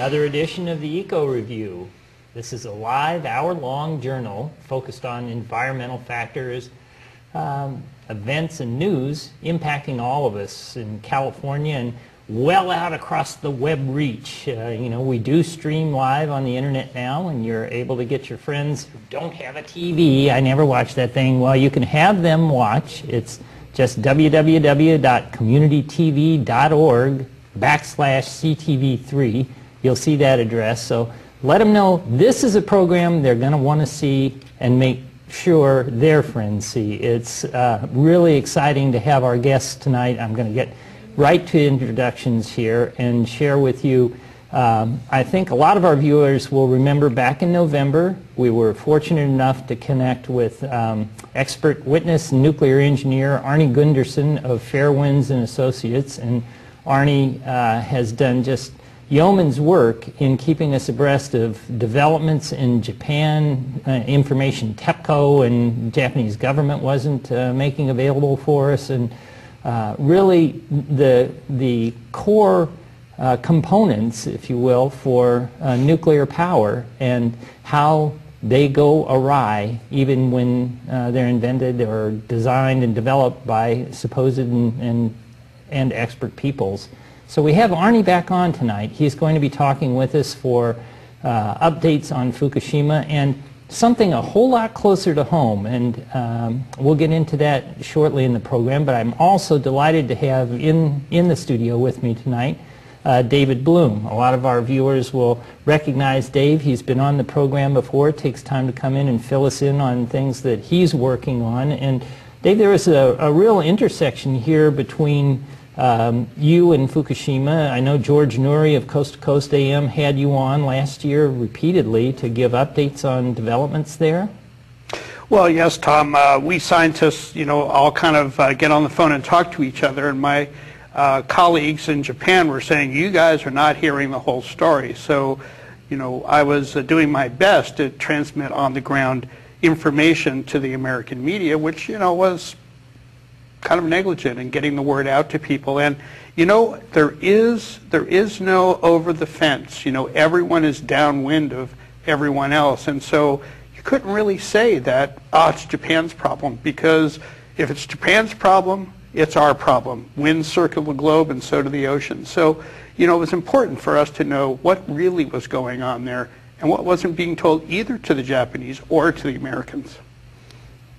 another edition of the Eco Review. This is a live, hour-long journal focused on environmental factors, um, events, and news impacting all of us in California and well out across the web reach. Uh, you know, we do stream live on the internet now, and you're able to get your friends who don't have a TV. I never watch that thing. Well, you can have them watch. It's just www.communitytv.org backslash CTV3. You'll see that address. So let them know this is a program they're going to want to see and make sure their friends see. It's uh, really exciting to have our guests tonight. I'm going to get right to introductions here and share with you. Um, I think a lot of our viewers will remember back in November, we were fortunate enough to connect with um, expert witness nuclear engineer Arnie Gundersen of Fairewinds and Associates. And Arnie uh, has done just yeoman's work in keeping us abreast of developments in Japan, uh, information TEPCO and Japanese government wasn't uh, making available for us. And uh, really the, the core uh, components, if you will, for uh, nuclear power and how they go awry even when uh, they're invented or designed and developed by supposed and, and, and, expert peoples. So we have Arnie back on tonight. He's going to be talking with us for uh, updates on Fukushima and something a whole lot closer to home, and um, we'll get into that shortly in the program, but I'm also delighted to have in, in the studio with me tonight uh, David Bloom. A lot of our viewers will recognize Dave. He's been on the program before. It takes time to come in and fill us in on things that he's working on. And Dave, there is a, a real intersection here between um, you and Fukushima, I know George Noory of Coast to Coast AM had you on last year repeatedly to give updates on developments there. Well, yes, Tom. Uh, we scientists, you know, all kind of uh, get on the phone and talk to each other, and my uh, colleagues in Japan were saying, you guys are not hearing the whole story. So, you know, I was uh, doing my best to transmit on-the-ground information to the American media, which, you know, was kind of negligent in getting the word out to people. And you know, there is there is no over the fence. You know, everyone is downwind of everyone else, and so you couldn't really say that oh, it's Japan's problem because if it's Japan's problem, it's our problem. Winds circle the globe, and so do the oceans. So, you know, it was important for us to know what really was going on there and what wasn't being told either to the Japanese or to the Americans.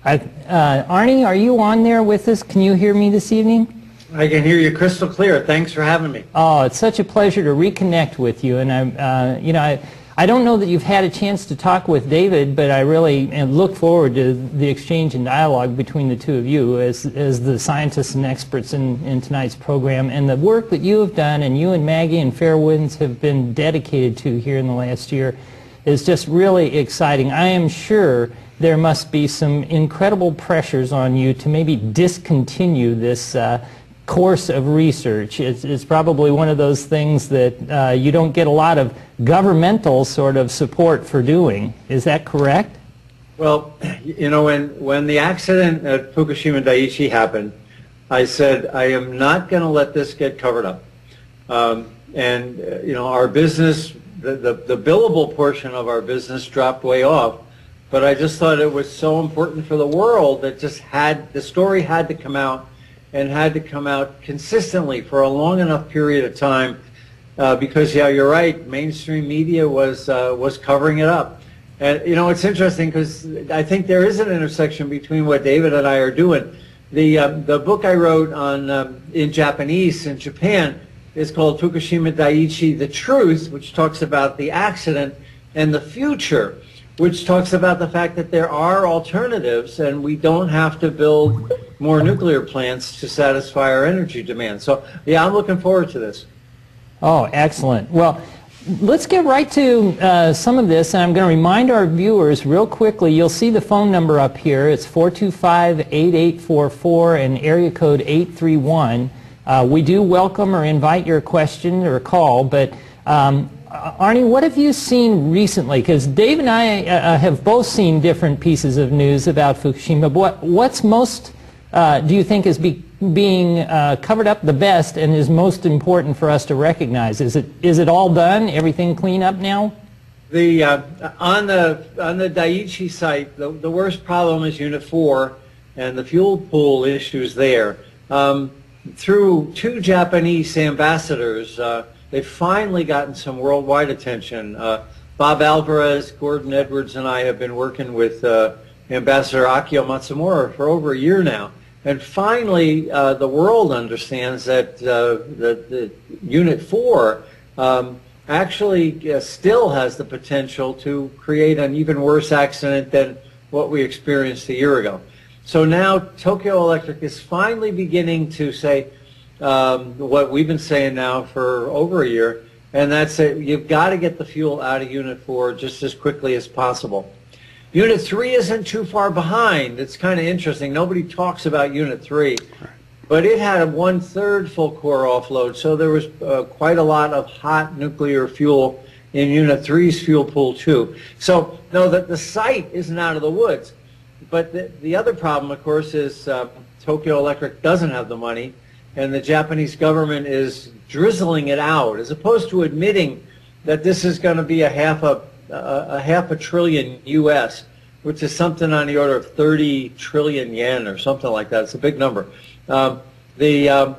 I, uh, Arnie, are you on there with us? Can you hear me this evening? I can hear you crystal clear. Thanks for having me. Oh, it's such a pleasure to reconnect with you. And I, uh, you know, I, I don't know that you've had a chance to talk with David, but I really look forward to the exchange and dialogue between the two of you as, as the scientists and experts in, in tonight's program. And the work that you have done and you and Maggie and Fairewinds have been dedicated to here in the last year is just really exciting. I am sure there must be some incredible pressures on you to maybe discontinue this uh, course of research. It's, it's, probably one of those things that uh, you don't get a lot of governmental sort of support for doing. Is that correct? Well, you know, when, when the accident at Fukushima Daiichi happened, I said, I am not going to let this get covered up. Um, and, uh, you know, our business, the, the, the billable portion of our business dropped way off but I just thought it was so important for the world that just had the story had to come out and had to come out consistently for a long enough period of time uh, because yeah you're right mainstream media was uh, was covering it up. And you know it's interesting because I think there is an intersection between what David and I are doing. The um, the book I wrote on um, in Japanese in Japan is called Fukushima Daiichi the Truth which talks about the accident and the future which talks about the fact that there are alternatives and we don't have to build more nuclear plants to satisfy our energy demand. So, yeah, I'm looking forward to this. Oh, excellent. Well, let's get right to uh, some of this, and I'm going to remind our viewers real quickly. You'll see the phone number up here. It's 425-8844 and area code 831. Uh, we do welcome or invite your question or call, but um, Arnie, what have you seen recently? Because Dave and I uh, uh, have both seen different pieces of news about Fukushima. What, what's most, uh, do you think, is be, being uh, covered up the best and is most important for us to recognize? Is it is it all done? Everything clean up now? The uh, on the on the Daiichi site, the, the worst problem is Unit Four, and the fuel pool issues there. Um, through two Japanese ambassadors, uh, they've finally gotten some worldwide attention. Uh, Bob Alvarez, Gordon Edwards, and I have been working with uh, Ambassador Akio Matsumura for over a year now. And finally, uh, the world understands that uh, the, the Unit 4 um, actually uh, still has the potential to create an even worse accident than what we experienced a year ago. So now Tokyo Electric is finally beginning to say um, what we've been saying now for over a year, and that's that you've got to get the fuel out of Unit 4 just as quickly as possible. Unit 3 isn't too far behind. It's kind of interesting. Nobody talks about Unit 3, but it had a one-third full core offload, so there was uh, quite a lot of hot nuclear fuel in Unit 3's fuel pool too. So, no, that the site isn't out of the woods. But the, the other problem, of course, is uh, Tokyo Electric doesn't have the money, and the Japanese government is drizzling it out, as opposed to admitting that this is going to be a half a, a, a half a trillion U.S., which is something on the order of 30 trillion yen or something like that. It's a big number. Um, the um,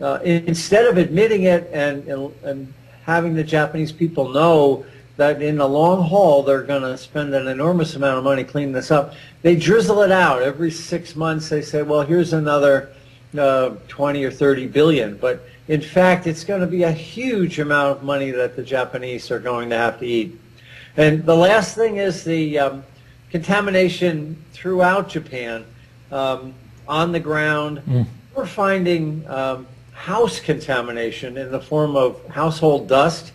uh, instead of admitting it and, and, and having the Japanese people know that in the long haul they're going to spend an enormous amount of money cleaning this up. They drizzle it out every six months. They say, well, here's another uh, 20 or 30 billion. But in fact, it's going to be a huge amount of money that the Japanese are going to have to eat. And the last thing is the um, contamination throughout Japan um, on the ground. Mm. We're finding um, house contamination in the form of household dust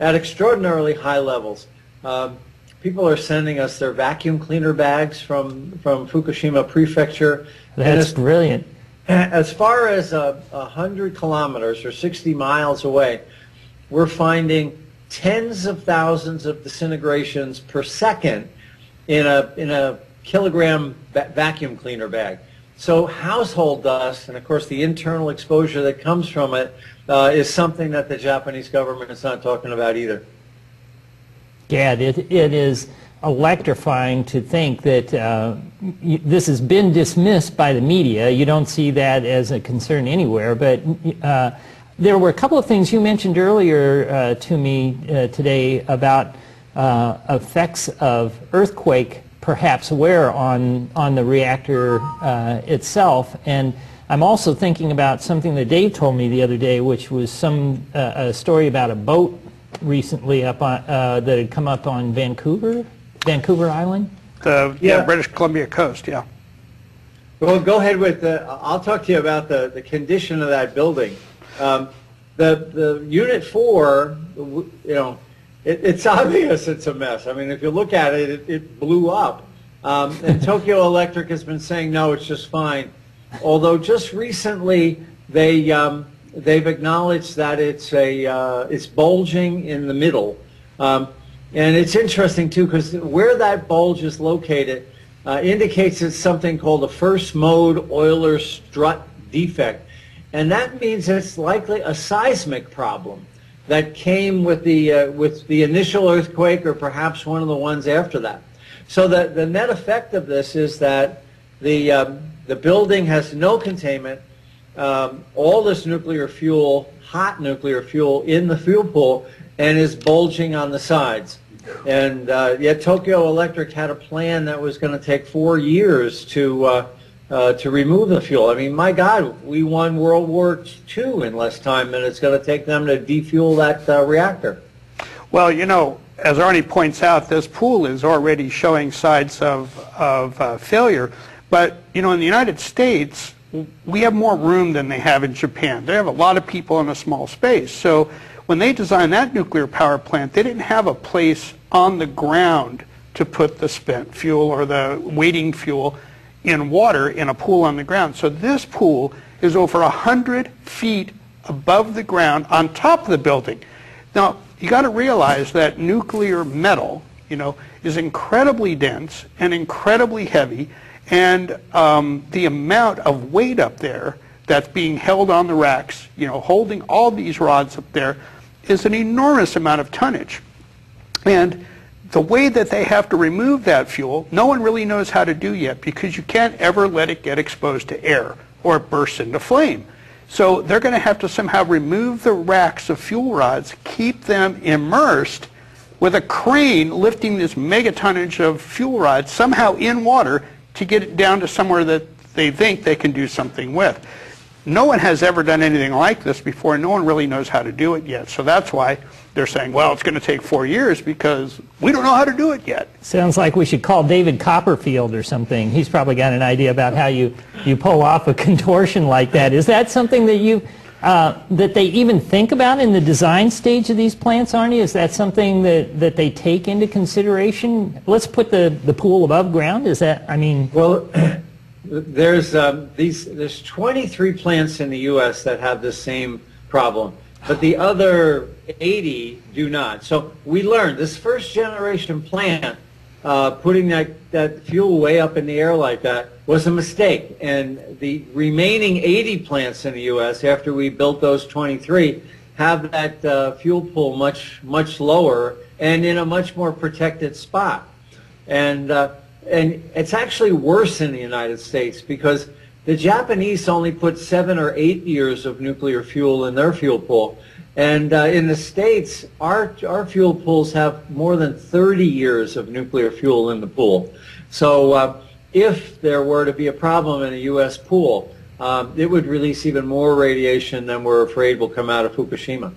at extraordinarily high levels. Um, people are sending us their vacuum cleaner bags from, from Fukushima Prefecture. That's as, brilliant. As far as a uh, 100 kilometers or 60 miles away, we're finding tens of thousands of disintegrations per second in a, in a kilogram va vacuum cleaner bag. So household dust, and of course the internal exposure that comes from it, uh, is something that the Japanese government is not talking about either. Yeah, it, it is electrifying to think that uh, this has been dismissed by the media. You don't see that as a concern anywhere, but uh, there were a couple of things you mentioned earlier uh, to me uh, today about uh, effects of earthquake perhaps where on, on the reactor uh, itself. And I'm also thinking about something that Dave told me the other day, which was some uh, a story about a boat recently up on, uh, that had come up on Vancouver, Vancouver Island. The yeah. British Columbia coast, yeah. Well, go ahead with the, I'll talk to you about the, the condition of that building. Um, the, the Unit 4, you know, it, it's obvious it's a mess. I mean, if you look at it, it, it blew up. Um, and Tokyo Electric has been saying, no, it's just fine. Although just recently they, um, they've acknowledged that it's, a, uh, it's bulging in the middle. Um, and it's interesting, too, because where that bulge is located uh, indicates it's something called a first mode Euler strut defect. And that means it's likely a seismic problem that came with the, uh, with the initial earthquake or perhaps one of the ones after that. So the, the net effect of this is that the, um, the building has no containment. Um, all this nuclear fuel, hot nuclear fuel, in the fuel pool and is bulging on the sides. And uh, yet Tokyo Electric had a plan that was going to take four years to uh, uh, to remove the fuel. I mean, my God, we won World War II in less time than it's going to take them to defuel that uh, reactor. Well, you know, as Arnie points out, this pool is already showing signs of, of uh, failure. But, you know, in the United States, we have more room than they have in Japan. They have a lot of people in a small space. So when they designed that nuclear power plant, they didn't have a place on the ground to put the spent fuel or the waiting fuel in water in a pool on the ground. So this pool is over 100 feet above the ground on top of the building. Now, you got to realize that nuclear metal, you know, is incredibly dense and incredibly heavy, and um, the amount of weight up there that's being held on the racks, you know, holding all these rods up there, is an enormous amount of tonnage. And the way that they have to remove that fuel, no one really knows how to do yet because you can't ever let it get exposed to air or it bursts into flame. So they're going to have to somehow remove the racks of fuel rods, keep them immersed with a crane lifting this megatonnage of fuel rods somehow in water to get it down to somewhere that they think they can do something with. No one has ever done anything like this before. No one really knows how to do it yet. So that's why they're saying, well, it's going to take four years because we don't know how to do it yet. Sounds like we should call David Copperfield or something. He's probably got an idea about how you, you pull off a contortion like that. Is that something that you uh, that they even think about in the design stage of these plants, Arnie? Is that something that, that they take into consideration? Let's put the, the pool above ground. Is that, I mean... Well, there's, um, these, there's 23 plants in the U.S. that have the same problem, but the other 80 do not. So we learned this first generation plant uh, putting that, that fuel way up in the air like that was a mistake. And the remaining 80 plants in the U.S., after we built those 23, have that uh, fuel pool much, much lower and in a much more protected spot. And, uh, and it's actually worse in the United States because the Japanese only put seven or eight years of nuclear fuel in their fuel pool. And uh, in the States, our, our fuel pools have more than 30 years of nuclear fuel in the pool. So uh, if there were to be a problem in a U.S. pool, um, it would release even more radiation than we're afraid will come out of Fukushima.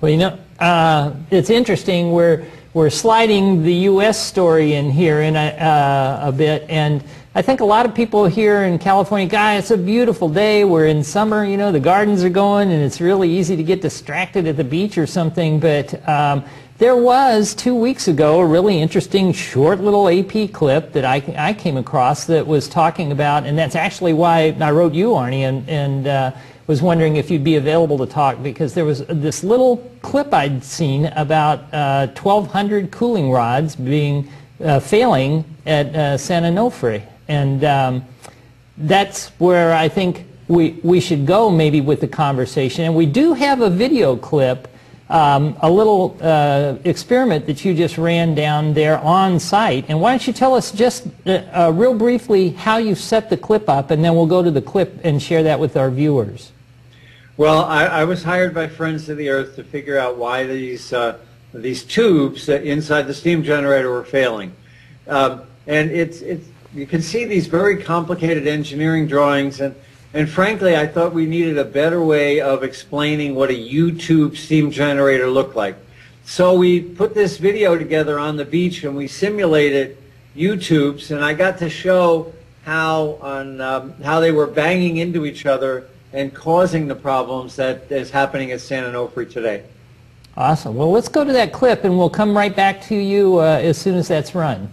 Well, you know, uh, it's interesting. We're, we're sliding the U.S. story in here in a, uh, a bit, and I think a lot of people here in California, guy, it's a beautiful day. We're in summer, you know, the gardens are going, and it's really easy to get distracted at the beach or something. But um, there was, two weeks ago, a really interesting short little AP clip that I, I came across that was talking about, and that's actually why I wrote you, Arnie, and, and uh, was wondering if you'd be available to talk because there was this little clip I'd seen about uh, 1,200 cooling rods being uh, failing at uh, San Onofre. And um, that's where I think we, we should go maybe with the conversation. And we do have a video clip, um, a little uh, experiment that you just ran down there on site. And why don't you tell us just uh, uh, real briefly how you set the clip up, and then we'll go to the clip and share that with our viewers. Well, I, I was hired by Friends of the Earth to figure out why these, uh, these tubes inside the steam generator were failing. Um, and it's, it's you can see these very complicated engineering drawings and and frankly I thought we needed a better way of explaining what a U-tube steam generator looked like. So we put this video together on the beach and we simulated U-tubes and I got to show how on um, how they were banging into each other and causing the problems that is happening at San Onofre today. Awesome. Well, let's go to that clip and we'll come right back to you uh, as soon as that's run.